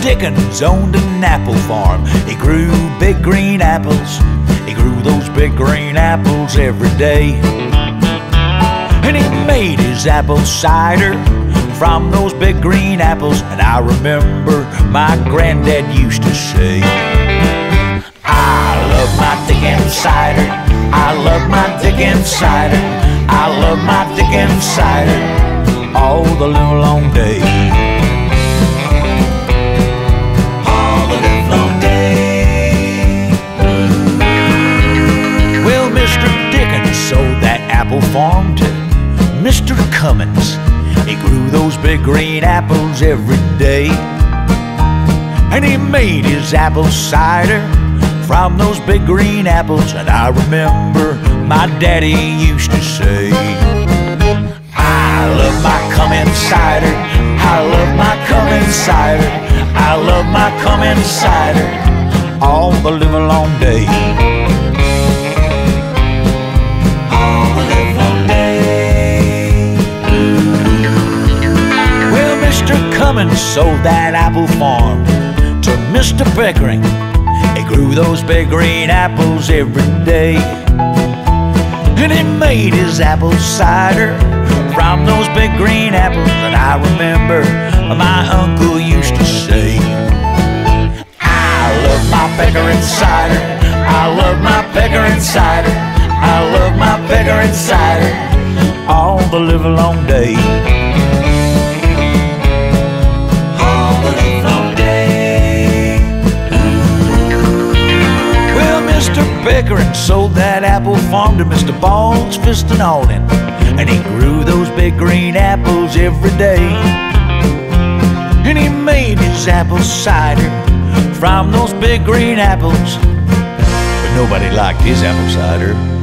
Dickens owned an apple farm. He grew big green apples. He grew those big green apples every day. And he made his apple cider from those big green apples. And I remember my granddad used to say, I love my Dickens cider. I love my Dickens cider. I love my Dickens cider all the live long day. Apple farm to Mr. Cummins. He grew those big green apples every day. And he made his apple cider from those big green apples. And I remember my daddy used to say, I love my Cummins cider. I love my Cummins cider. I love my Cummins cider all the live long day. Cummins sold that apple farm to Mr. Pickering. He grew those big green apples every day. And he made his apple cider from those big green apples. And I remember my uncle used to say, I love my Pickering cider. I love my Pickering cider. I love my Pickering cider all the live long day. Sold that apple farm to Mr. Bald's Fist and Alden. And he grew those big green apples every day. And he made his apple cider from those big green apples. But nobody liked his apple cider.